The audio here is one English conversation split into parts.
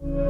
you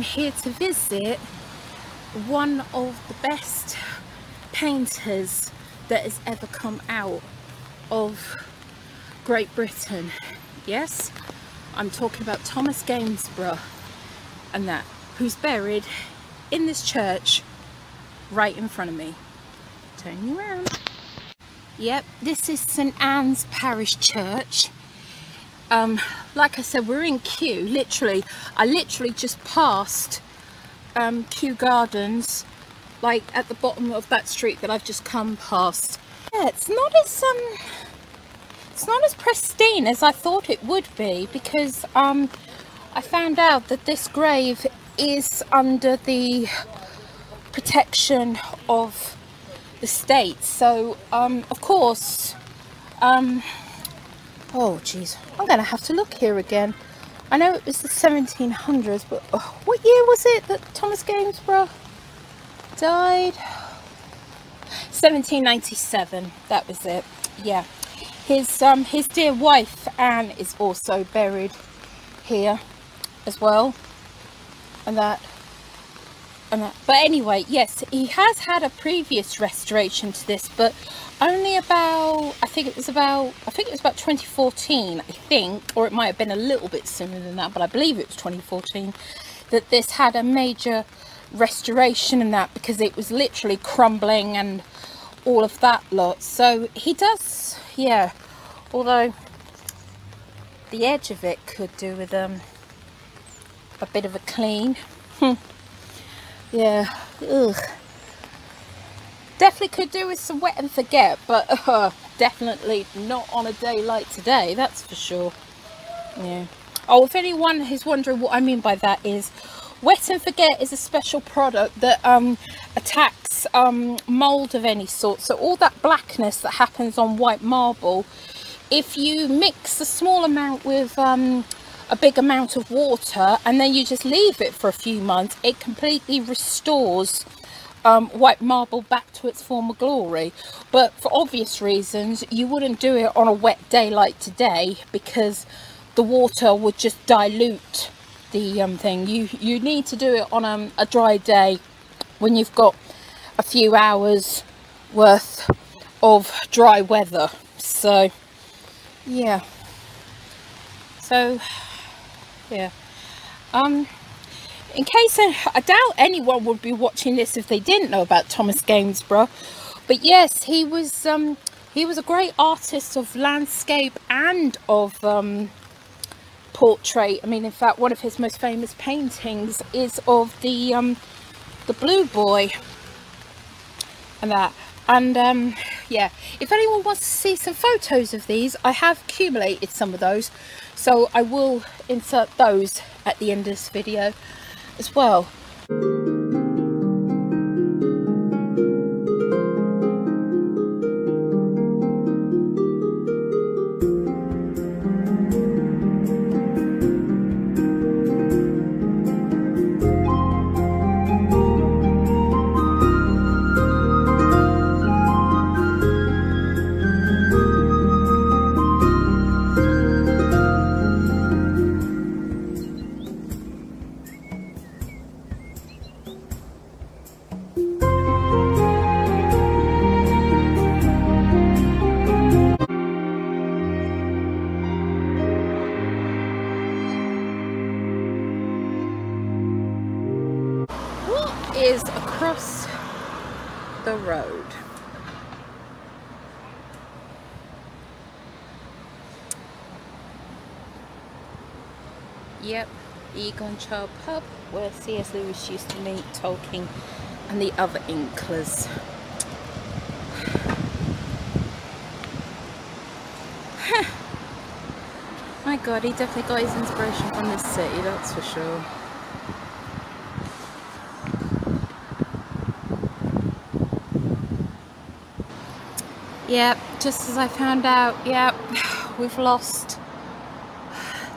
I'm here to visit one of the best painters that has ever come out of Great Britain. Yes, I'm talking about Thomas Gainsborough and that, who's buried in this church right in front of me. Turn you around. Yep, this is St Anne's Parish Church. Um, like I said, we're in Kew, literally. I literally just passed um, Kew Gardens, like at the bottom of that street that I've just come past. Yeah, it's not as um, it's not as pristine as I thought it would be because um, I found out that this grave is under the protection of the state. So, um, of course, um, oh jeez, I'm going to have to look here again. I know it was the 1700s, but oh, what year was it that Thomas Gainsborough died? 1797, that was it, yeah. His, um, his dear wife, Anne, is also buried here as well. And that and that but anyway yes he has had a previous restoration to this but only about i think it was about i think it was about 2014 i think or it might have been a little bit sooner than that but i believe it was 2014 that this had a major restoration and that because it was literally crumbling and all of that lot. So he does yeah although the edge of it could do with um a bit of a clean. Hmm. Yeah ugh definitely could do with some wet and forget but uh, definitely not on a day like today that's for sure. Yeah. Oh if anyone is wondering what i mean by that is wet and forget is a special product that um, attacks um, mold of any sort. So all that blackness that happens on white marble if you mix a small amount with um, a big amount of water and then you just leave it for a few months it completely restores um, white marble back to its former glory. But for obvious reasons you wouldn't do it on a wet day like today because the water would just dilute the um, thing. You you need to do it on um, a dry day when you've got a few hours worth of dry weather. So yeah. So yeah. Um in case I, I doubt anyone would be watching this if they didn't know about Thomas Gainsborough but yes he was um he was a great artist of landscape and of um portrait. I mean in fact one of his most famous paintings is of the um the blue boy and that. And um yeah if anyone wants to see some photos of these i have accumulated some of those. So i will insert those at the end of this video as well Yep, Eagle and Child Pub, where C.S. Lewis used to meet Tolkien and the other Inklings. My god, he definitely got his inspiration from this city, that's for sure. Yep, just as I found out, yep, we've lost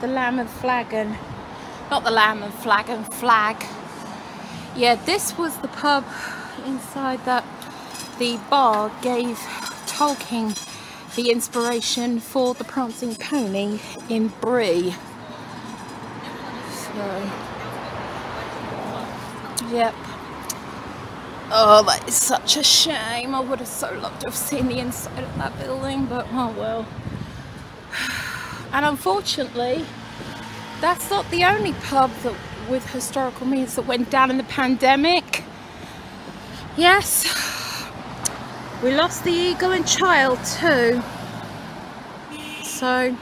the Lamb and Flagon. Not the Lamb and Flagon, Flag. Yeah, this was the pub inside that the bar gave Tolkien the inspiration for the Prancing Pony in Bree. So, Yep. Oh, that is such a shame. I would have so loved to have seen the inside of that building, but oh well. And unfortunately, that's not the only pub that with historical means that went down in the pandemic. Yes, we lost the eagle and child too. So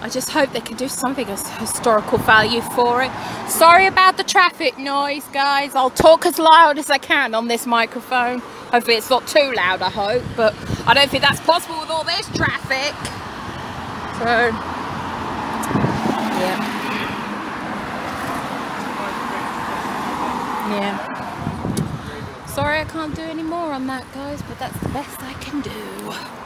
I just hope they can do something as historical value for it. Sorry about the traffic noise, guys. I'll talk as loud as I can on this microphone. Hopefully it's not too loud, I hope. But I don't think that's possible with all this traffic. So, yeah. Yeah. Sorry I can't do any more on that, guys, but that's the best I can do.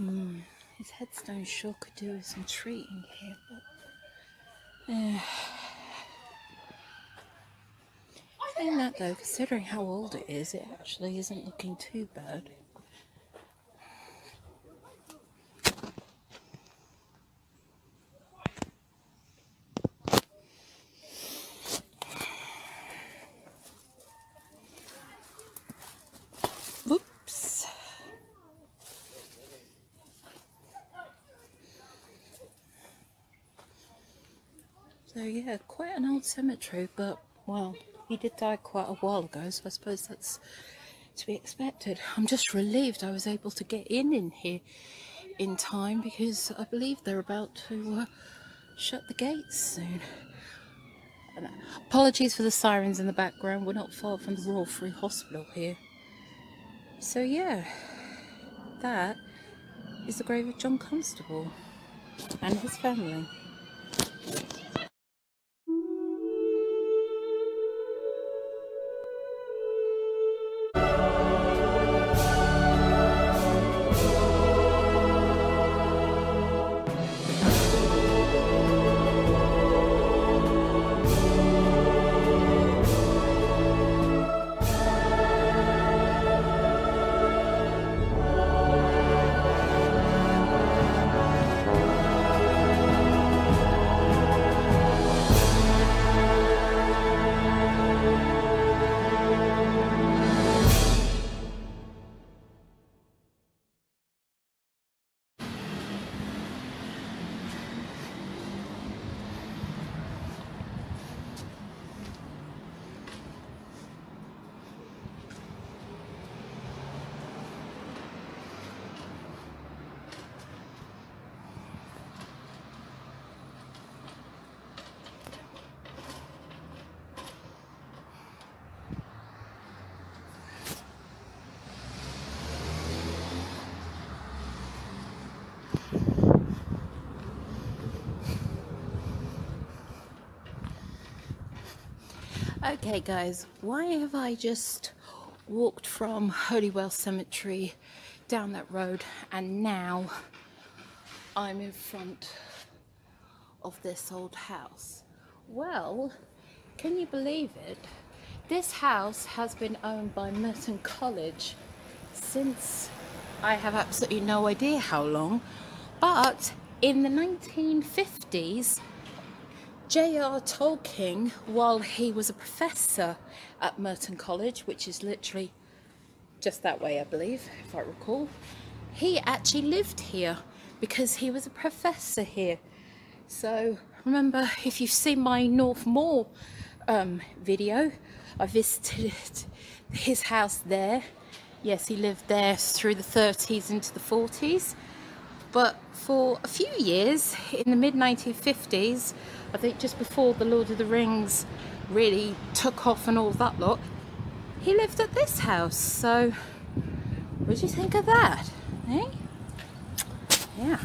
Mm, his headstone sure could do with some treating here, but. Yeah. Saying that though, considering how old it is, it actually isn't looking too bad. Whoops. So yeah, quite an old cemetery, but well, he did die quite a while ago, so I suppose that's to be expected. I'm just relieved I was able to get in in here in time because I believe they're about to uh, shut the gates soon. Apologies for the sirens in the background. We're not far from the Royal Free Hospital here. So yeah, that is the grave of John Constable and his family. Okay guys, why have I just walked from Holywell Cemetery down that road and now I'm in front of this old house? Well, can you believe it? This house has been owned by Merton College since I have absolutely no idea how long, but in the 1950s J.R. Tolkien, while he was a professor at Merton College, which is literally just that way, I believe, if I recall, he actually lived here because he was a professor here. So remember, if you've seen my Northmoor um, video, I visited his house there. Yes, he lived there through the 30s into the 40s. But for a few years, in the mid 1950s, I think just before the Lord of the Rings really took off and all that lot, he lived at this house. So, what do you think of that? Eh? Yeah.